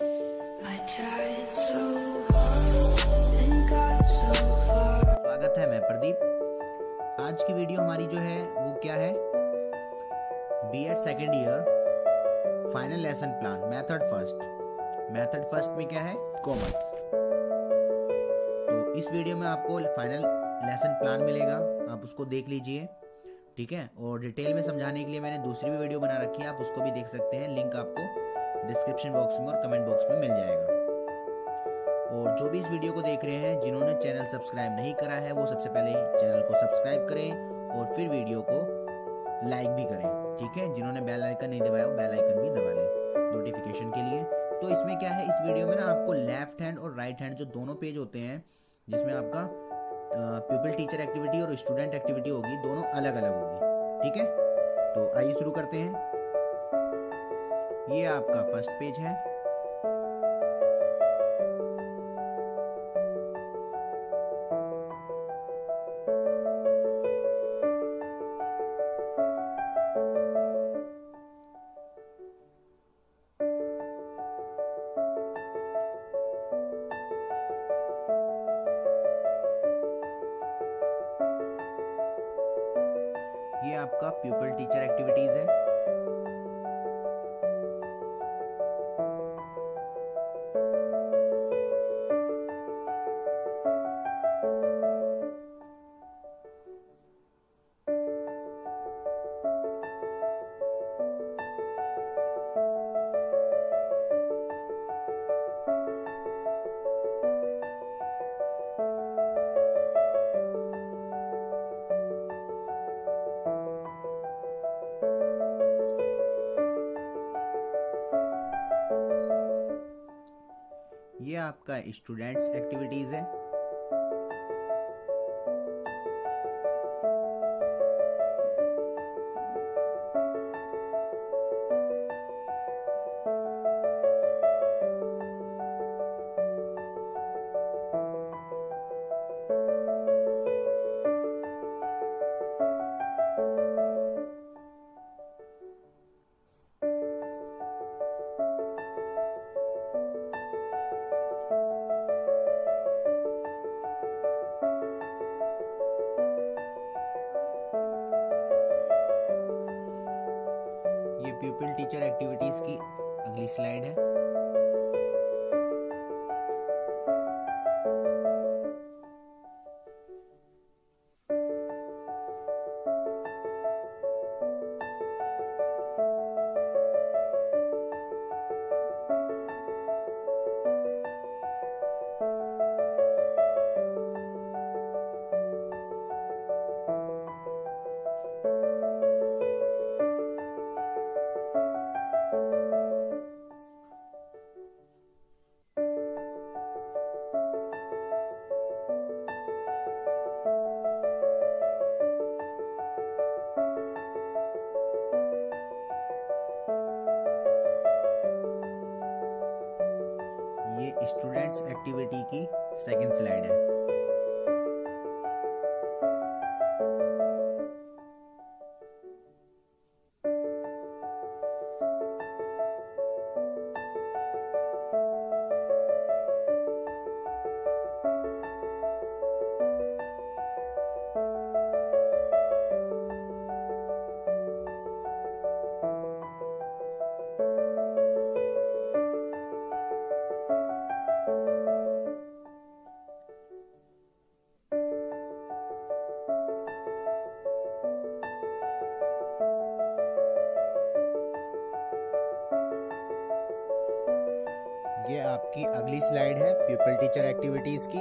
स्वागत है मैं प्रदीप। आज की वीडियो हमारी जो है, वो क्या है? B Ed second year final lesson plan method first method first में क्या है? कॉमर्स तो इस वीडियो में आपको फाइनल लेसन प्लान मिलेगा। आप उसको देख लीजिए, ठीक है? और डिटेल में समझाने के लिए मैंने दूसरी भी वीडियो बना रखी है, आप उसको भी देख सकते हैं। लिंक आपको डिस्क्रिप्शन बॉक्स में और कमेंट बॉक्स में मिल जाएगा। और जो भी इस वीडियो को देख रहे हैं, जिन्होंने चैनल सब्सक्राइब नहीं करा है, वो सबसे पहले चैनल को सब्सक्राइब करें और फिर वीडियो को लाइक भी करें, ठीक है? जिन्होंने बेल आइकन नहीं दबाया, वो बेल आइकन भी दबा लें नोटिफिकेशन के लिए। तो इसमें क्या है? इस वीडियो में ना आपको लेफ़्ट हैंड और राइट हैंड जो दोनों पेज होते हैं, जिसमें आपका पीपल टीचर एक्टिविटी और स्टूडेंट एक्टिविटी होगी, दोनों अलग अलग होगी, ठीक है? तो आइए शुरू करते हैं। ये आपका फ़र्स्ट पेज है। ये आपका प्यूपल टीचर एक्टिविटीज़ है। ये आपका स्टूडेंट्स एक्टिविटीज़ है। प्यूपल टीचर एक्टिविटीज़ की अगली स्लाइड है। एक्टिविटी की सेकंड स्लाइड है। आपकी अगली स्लाइड है पीपल टीचर एक्टिविटीज़ की।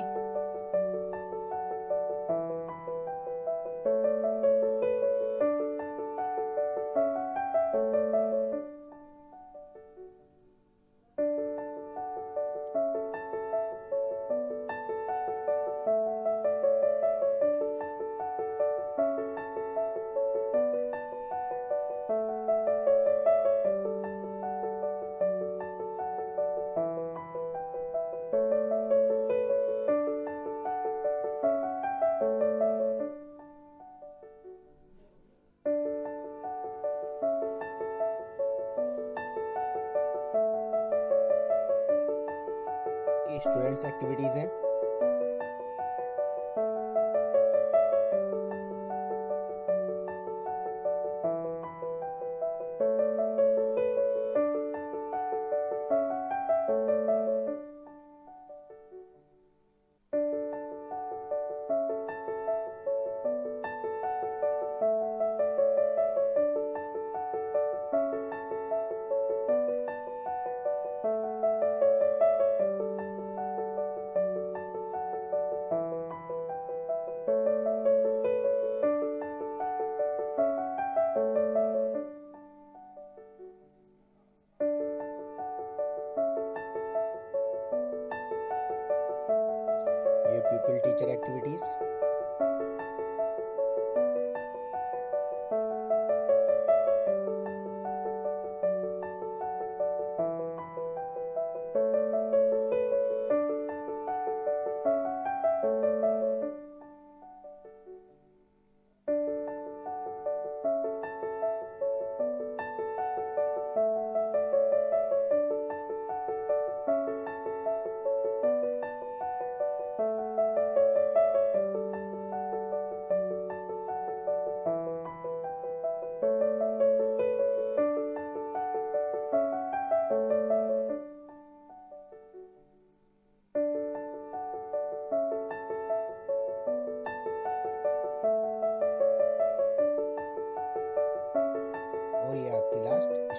स्टूडेंट्स एक्टिविटीज़ हैं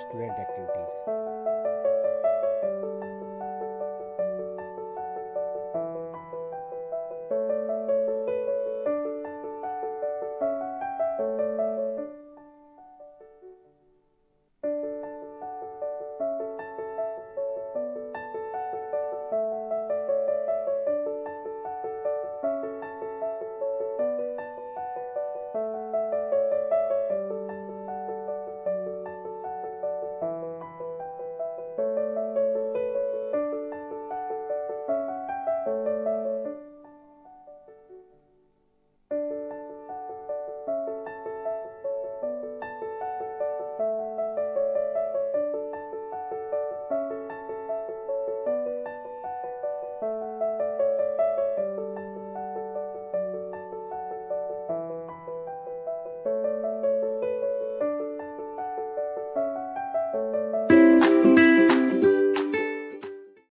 student activity.